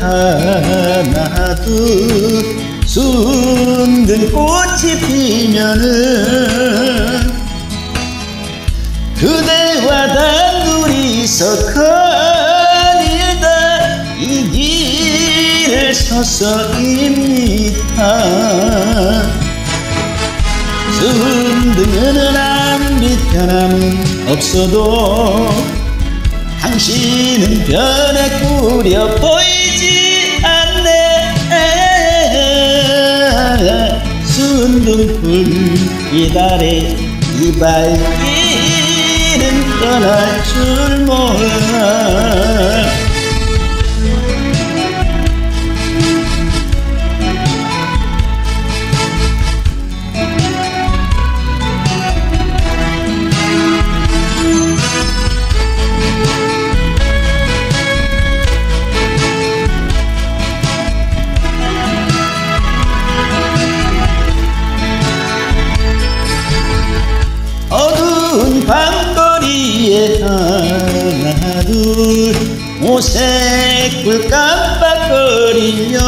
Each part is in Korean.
하나도 순든 꽃이 피면은 그대와 단둘이서 거닐다. 이 길을 서서입니다. 순둥은 아무리 변함은 없어도 당신은 변해 꾸려 보이지 않네. 순둥풀 이달에 이 발길은 떠날 줄 몰라 하나 둘 오색불 깜빡거리며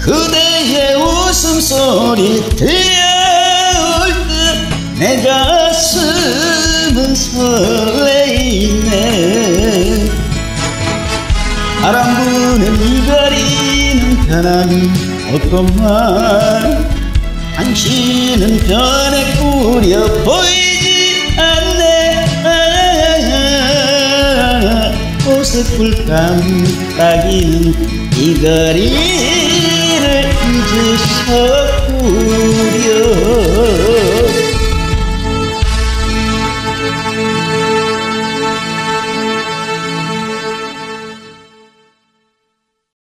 그대의 웃음소리 들려올 듯 내 가슴은 설레이네. 바람 부는 이 거리는 변함이 없건만 당신은 변해 꾸려 보이 오색불 깜빡이는 이 거리를 잊으셨구려